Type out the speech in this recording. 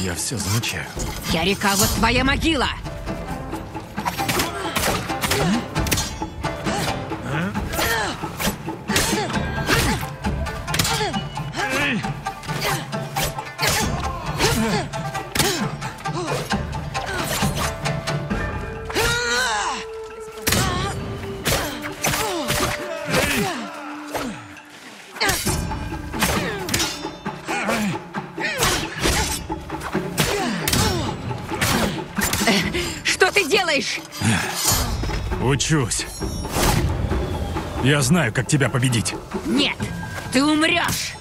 Я все замечаю. Я река, вот твоя могила! Что ты делаешь? Учусь. Я знаю, как тебя победить. Нет, ты умрешь!